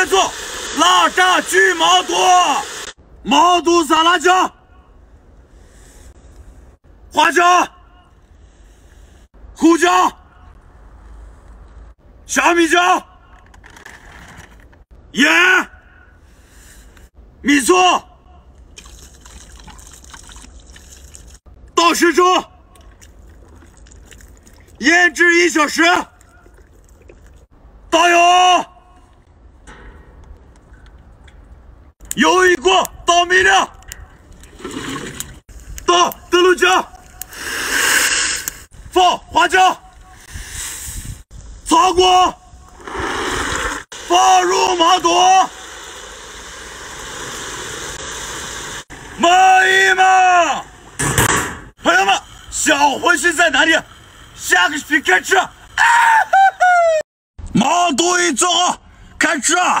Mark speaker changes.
Speaker 1: 节奏，辣炸巨毛肚，毛肚撒辣椒，花椒，胡椒，小米椒，盐，米醋，倒时钟，腌制一小时。倒油，油一锅，倒米料，倒德鲁酱，放花椒，炒锅，放入毛肚，焖一焖。朋友们，小红心在哪里？下个视频开吃。毛肚已做好，开吃啊！